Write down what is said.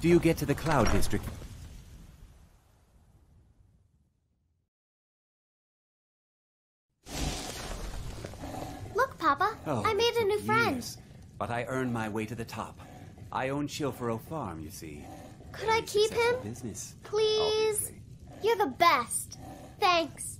Do you get to the Cloud District? Look, Papa. Oh, I made a new friend. years, But I earned my way to the top. I own Chillfurrow Farm, you see. Could I keep him? Business. Please? obviously. You're the best. Thanks.